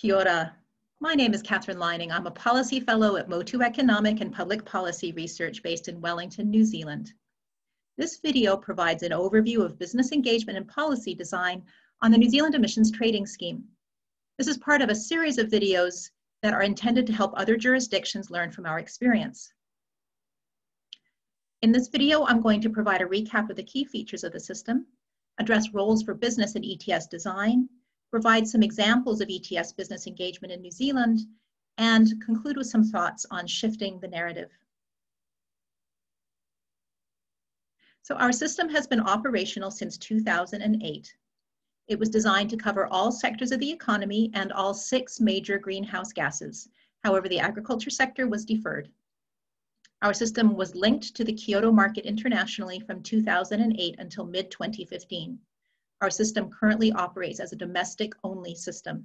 Kia ora. My name is Catherine Leining. I'm a policy fellow at Motu Economic and Public Policy Research based in Wellington, New Zealand. This video provides an overview of business engagement and policy design on the New Zealand Emissions Trading Scheme. This is part of a series of videos that are intended to help other jurisdictions learn from our experience. In this video, I'm going to provide a recap of the key features of the system, address roles for business and ETS design, provide some examples of ETS business engagement in New Zealand, and conclude with some thoughts on shifting the narrative. So our system has been operational since 2008. It was designed to cover all sectors of the economy and all six major greenhouse gases. However, the agriculture sector was deferred. Our system was linked to the Kyoto market internationally from 2008 until mid-2015. Our system currently operates as a domestic only system.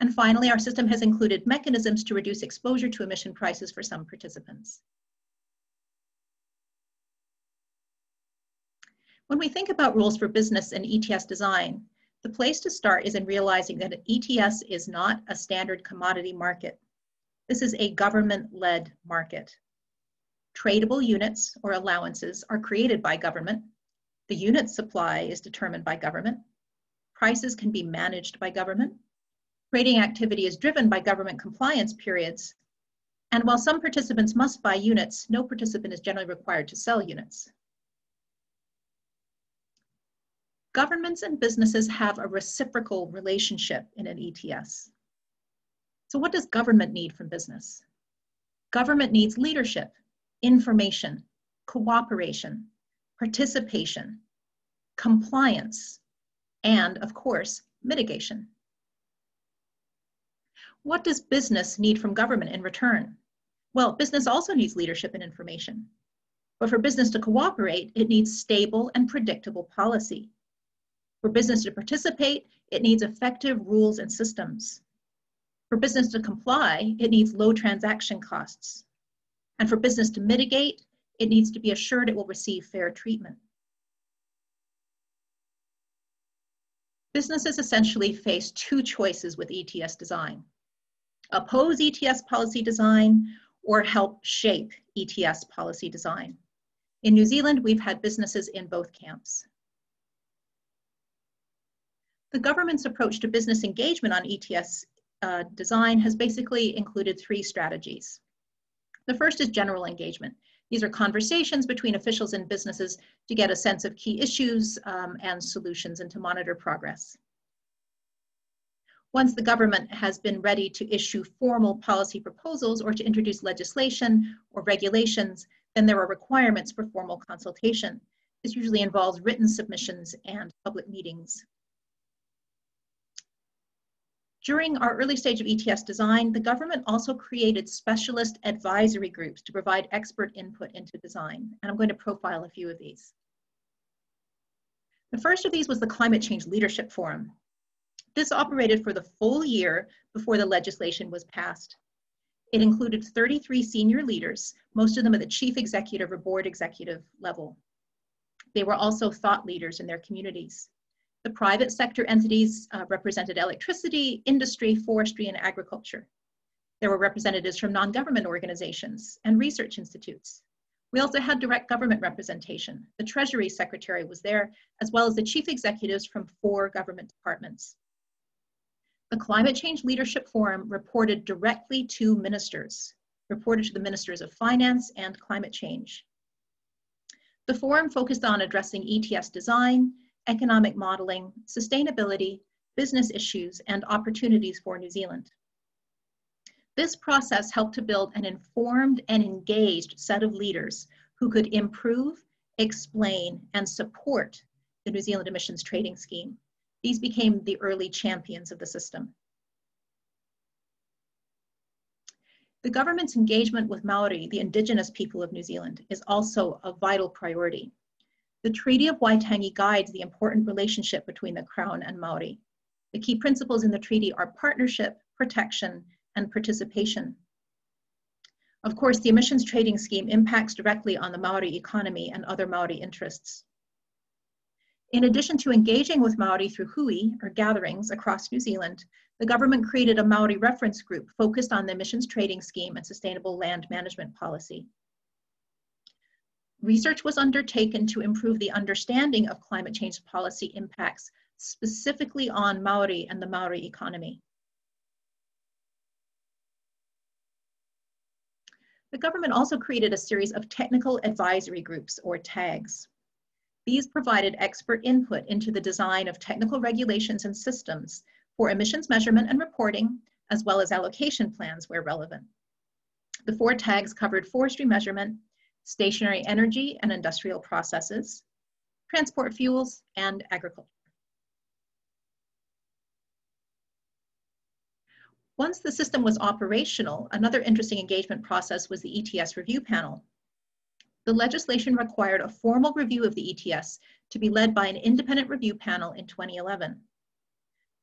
And finally, our system has included mechanisms to reduce exposure to emission prices for some participants. When we think about rules for business and ETS design, the place to start is in realizing that ETS is not a standard commodity market. This is a government-led market. Tradable units or allowances are created by government the unit supply is determined by government. Prices can be managed by government. Trading activity is driven by government compliance periods. And while some participants must buy units, no participant is generally required to sell units. Governments and businesses have a reciprocal relationship in an ETS. So what does government need from business? Government needs leadership, information, cooperation, participation, compliance, and of course, mitigation. What does business need from government in return? Well, business also needs leadership and information. But for business to cooperate, it needs stable and predictable policy. For business to participate, it needs effective rules and systems. For business to comply, it needs low transaction costs. And for business to mitigate, it needs to be assured it will receive fair treatment. Businesses essentially face two choices with ETS design. Oppose ETS policy design or help shape ETS policy design. In New Zealand, we've had businesses in both camps. The government's approach to business engagement on ETS uh, design has basically included three strategies. The first is general engagement. These are conversations between officials and businesses to get a sense of key issues um, and solutions and to monitor progress. Once the government has been ready to issue formal policy proposals or to introduce legislation or regulations, then there are requirements for formal consultation. This usually involves written submissions and public meetings. During our early stage of ETS design, the government also created specialist advisory groups to provide expert input into design, and I'm going to profile a few of these. The first of these was the Climate Change Leadership Forum. This operated for the full year before the legislation was passed. It included 33 senior leaders, most of them at the chief executive or board executive level. They were also thought leaders in their communities. The private sector entities uh, represented electricity, industry, forestry, and agriculture. There were representatives from non-government organizations and research institutes. We also had direct government representation. The Treasury Secretary was there, as well as the chief executives from four government departments. The Climate Change Leadership Forum reported directly to ministers, reported to the ministers of finance and climate change. The forum focused on addressing ETS design, economic modeling, sustainability, business issues, and opportunities for New Zealand. This process helped to build an informed and engaged set of leaders who could improve, explain, and support the New Zealand Emissions Trading Scheme. These became the early champions of the system. The government's engagement with Maori, the indigenous people of New Zealand, is also a vital priority. The Treaty of Waitangi guides the important relationship between the Crown and Maori. The key principles in the treaty are partnership, protection, and participation. Of course, the emissions trading scheme impacts directly on the Maori economy and other Maori interests. In addition to engaging with Maori through hui, or gatherings, across New Zealand, the government created a Maori reference group focused on the emissions trading scheme and sustainable land management policy. Research was undertaken to improve the understanding of climate change policy impacts, specifically on Maori and the Maori economy. The government also created a series of technical advisory groups, or TAGs. These provided expert input into the design of technical regulations and systems for emissions measurement and reporting, as well as allocation plans where relevant. The four tags covered forestry measurement, stationary energy and industrial processes, transport fuels, and agriculture. Once the system was operational, another interesting engagement process was the ETS review panel. The legislation required a formal review of the ETS to be led by an independent review panel in 2011.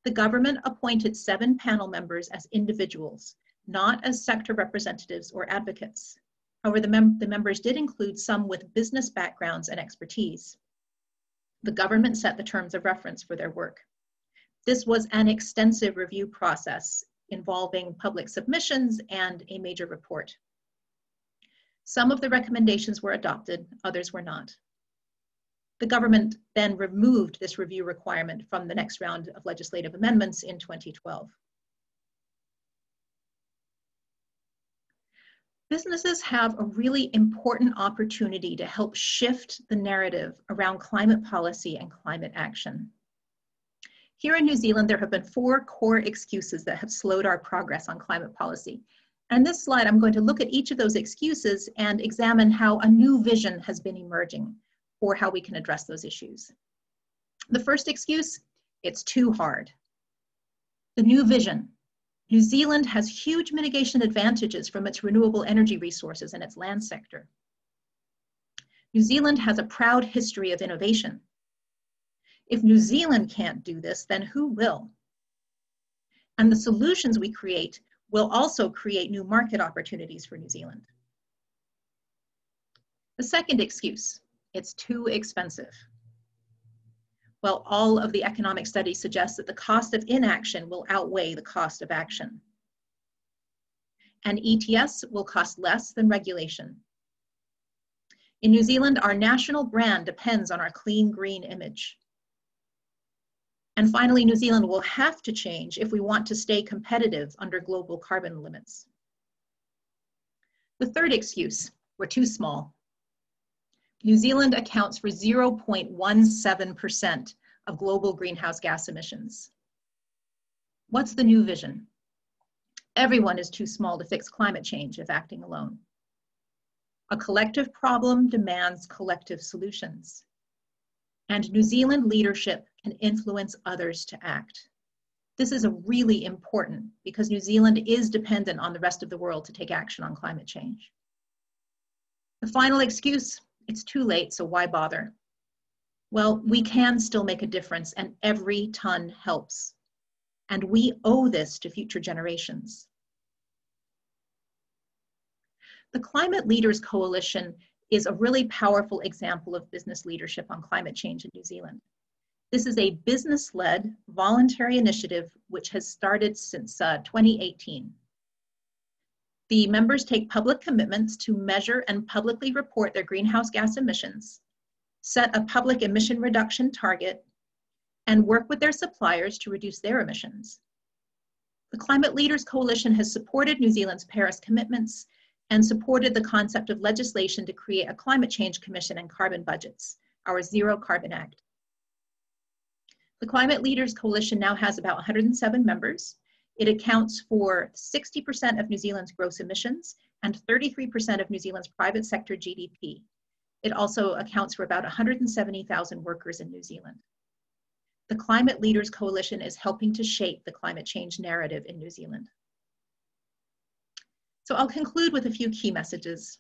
The government appointed seven panel members as individuals, not as sector representatives or advocates. However, the, mem the members did include some with business backgrounds and expertise. The government set the terms of reference for their work. This was an extensive review process involving public submissions and a major report. Some of the recommendations were adopted, others were not. The government then removed this review requirement from the next round of legislative amendments in 2012. Businesses have a really important opportunity to help shift the narrative around climate policy and climate action. Here in New Zealand, there have been four core excuses that have slowed our progress on climate policy. And this slide, I'm going to look at each of those excuses and examine how a new vision has been emerging for how we can address those issues. The first excuse, it's too hard. The new vision, New Zealand has huge mitigation advantages from its renewable energy resources and its land sector. New Zealand has a proud history of innovation. If New Zealand can't do this, then who will? And the solutions we create will also create new market opportunities for New Zealand. The second excuse, it's too expensive. Well, all of the economic studies suggest that the cost of inaction will outweigh the cost of action. And ETS will cost less than regulation. In New Zealand, our national brand depends on our clean green image. And finally, New Zealand will have to change if we want to stay competitive under global carbon limits. The third excuse, we're too small. New Zealand accounts for 0.17% of global greenhouse gas emissions. What's the new vision? Everyone is too small to fix climate change if acting alone. A collective problem demands collective solutions. And New Zealand leadership can influence others to act. This is a really important because New Zealand is dependent on the rest of the world to take action on climate change. The final excuse it's too late, so why bother? Well, we can still make a difference, and every ton helps. And we owe this to future generations. The Climate Leaders Coalition is a really powerful example of business leadership on climate change in New Zealand. This is a business led voluntary initiative which has started since uh, 2018. The members take public commitments to measure and publicly report their greenhouse gas emissions, set a public emission reduction target, and work with their suppliers to reduce their emissions. The Climate Leaders Coalition has supported New Zealand's Paris commitments and supported the concept of legislation to create a climate change commission and carbon budgets, our Zero Carbon Act. The Climate Leaders Coalition now has about 107 members, it accounts for 60% of New Zealand's gross emissions and 33% of New Zealand's private sector GDP. It also accounts for about 170,000 workers in New Zealand. The Climate Leaders Coalition is helping to shape the climate change narrative in New Zealand. So I'll conclude with a few key messages.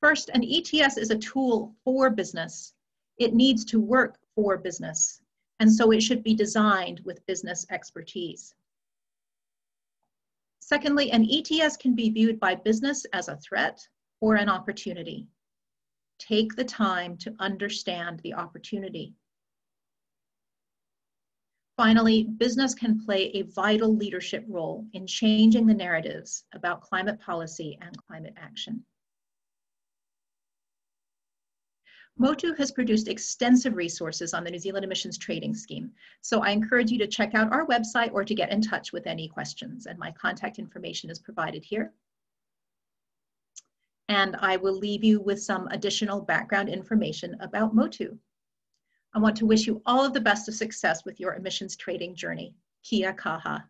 First, an ETS is a tool for business. It needs to work for business, and so it should be designed with business expertise. Secondly, an ETS can be viewed by business as a threat or an opportunity. Take the time to understand the opportunity. Finally, business can play a vital leadership role in changing the narratives about climate policy and climate action. Motu has produced extensive resources on the New Zealand Emissions Trading Scheme, so I encourage you to check out our website or to get in touch with any questions, and my contact information is provided here. And I will leave you with some additional background information about Motu. I want to wish you all of the best of success with your emissions trading journey. Kia kaha.